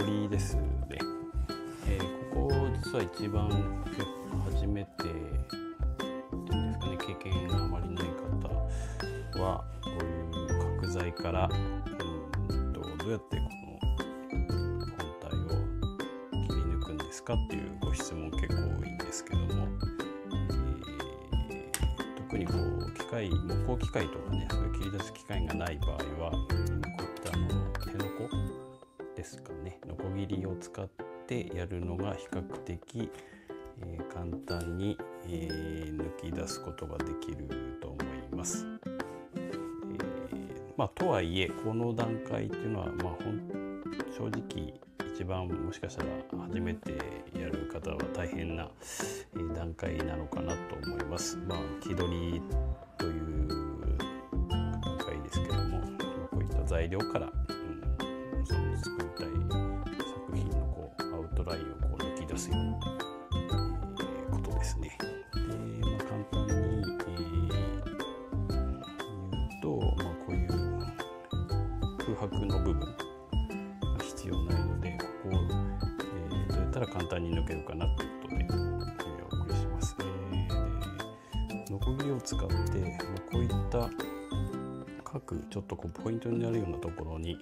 気取りですね、えー、ここ実は一番初めてですかね経験があまりない方はこういう角材からうんとどうやってこの本体を切り抜くんですかっていうご質問結構多いんですけども、えー、特にこう機械木工機械とかねそういう切り出す機械がない場合はこういったあの手のこですかねノコギリを使ってやるのが比較的、えー、簡単に、えー、抜き出すことができると思います。えー、まあ、とはいえこの段階っていうのは、まあ、正直一番もしかしたら初めてやる方は大変な段階なのかなと思います。まあ、気取りという段階ですけどもこういった材料からラインをこう抜き出すような、えー、ことですね。でまあ、簡単に、えー、言うと、まあ、こういう空白の部分が必要ないのでここを、えー、どうやったら簡単に抜けるかなということで、えー、お送りします。えー、でノコギリを使って、まあ、こういった各ちょっとこうポイントになるようなところに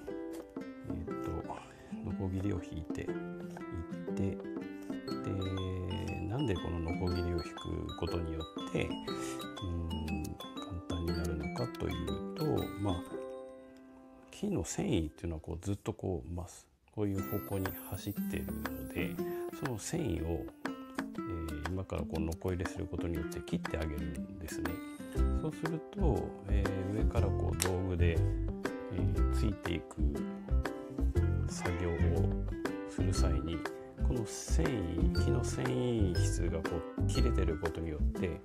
えーと、ノコギリを引いてでなんでこのノコギリを引くことによってうん簡単になるのかというとまあ木の繊維っていうのはこうずっとこう、まあ、こういう方向に走っているのでその繊維を、えー、今からこうノコ入れすることによって切ってあげるんですね。そうすると、えー、上からこう道具で、えー、ついていく作業をする際にこの繊維木の繊維質がこう切れてることによって、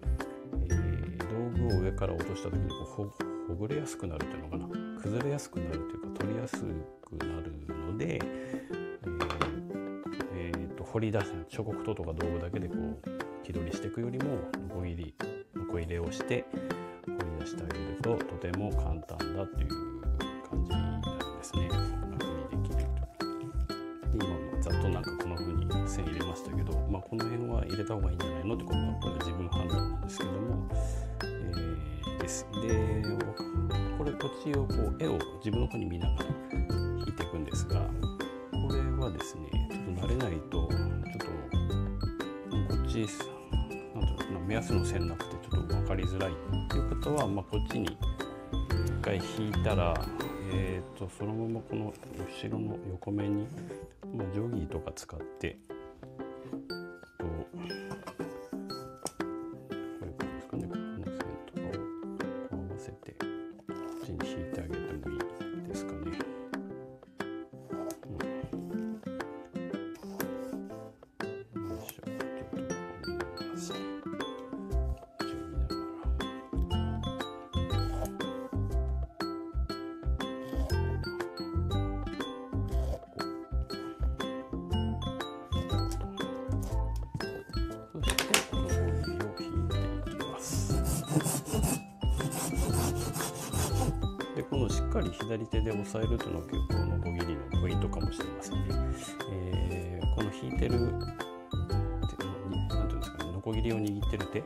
えー、道具を上から落とした時にこうほぐれやすくなるというのかな崩れやすくなるというか取りやすくなるので、えーえーと、掘り出す彫刻刀とか道具だけでこう木取りしていくよりもノコギリノコ入れをして掘り出してあげるととても簡単だという感じになるんですね。線入れましたけど、まあ、この辺は入れた方がいいんじゃないのってこれは自分の判断なんですけども、えー、です。でこれこっちをこう絵を自分の方に見ながら引いていくんですがこれはですねちょっと慣れないとちょっとこっちなんていうの目安の線なくてちょっと分かりづらいっていう方は、まあ、こっちに一回引いたらえーと、とそのままこの後ろの横面に、まあ、定規とか使ってでこのしっかり左手で押さえるというのは結構のこぎりのポイントかもしれませんね。えー、この引いてる何ていうんですかねのこぎりを握ってる手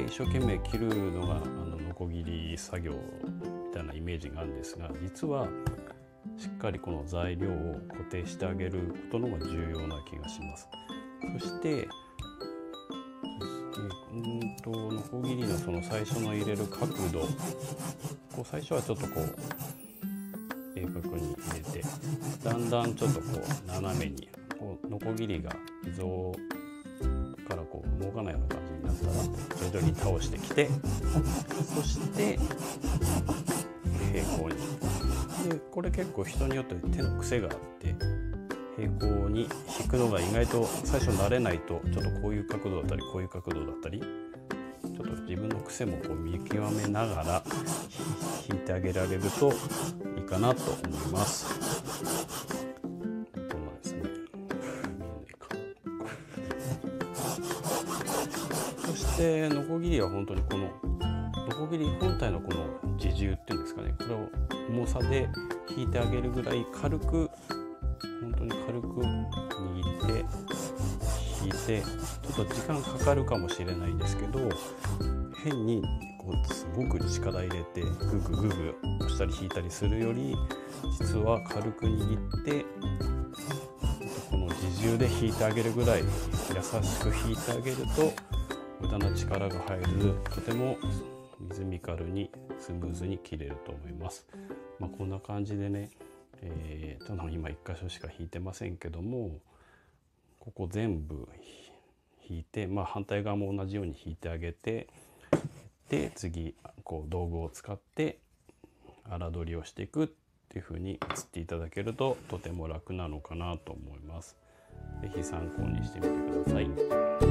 で一生懸命切るのがあののこぎり作業みたいなイメージがあるんですが実はしっかりこの材料を固定してあげることの方が重要な気がします。そしてうんとノコギリのその最初の入れる角度こう最初はちょっとこう鋭角に入れてだんだんちょっとこう斜めにこうノコギリが溝からこう動かないような感じになったら徐々に倒してきてそして平行に。でこれ結構人によって手の癖があって平行に引くのが意外と最初慣れないとちょっとこういう角度だったりこういう角度だったり自分の癖もこう見極めながら引いてあげられるといいかなと思います。こんなですね。そしてノコギリは本当にこのノコギリ本体のこの自重っていうんですかねこれを重さで引いてあげるぐらい軽く本当に軽く握って引いてちょっと時間かかるかもしれないですけど変にこうすごく力入れてググググ押したり引いたりするより実は軽く握ってこの自重で引いてあげるぐらい優しく引いてあげると無駄な力が入るとてもリズミカルにスムーズに切れると思います。まあ、こんな感じでね、えー、今1箇所しか引いてませんけどもここ全部引いて、まあ、反対側も同じように引いてあげてで次こう道具を使って粗取りをしていくっていう風に写っていただけるととても楽なのかなと思います。是非参考にしてみてください。